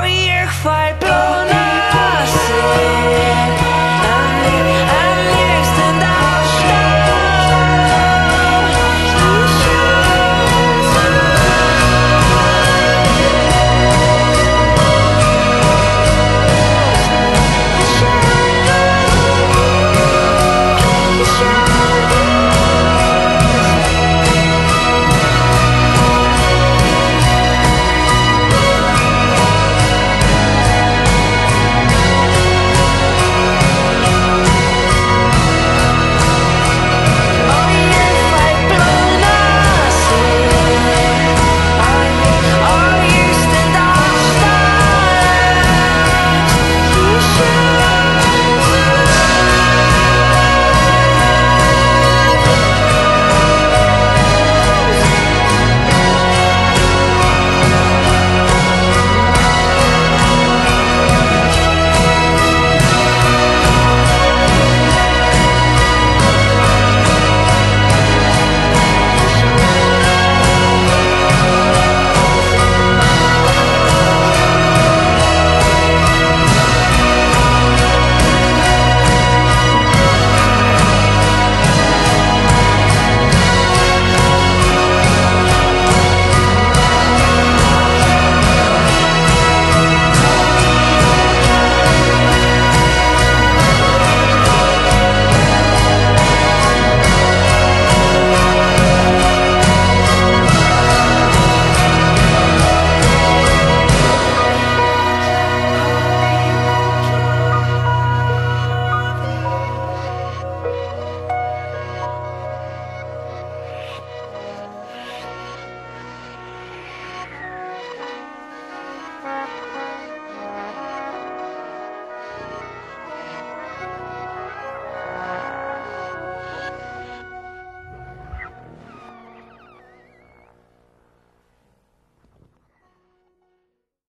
og ég fæ blóðnasir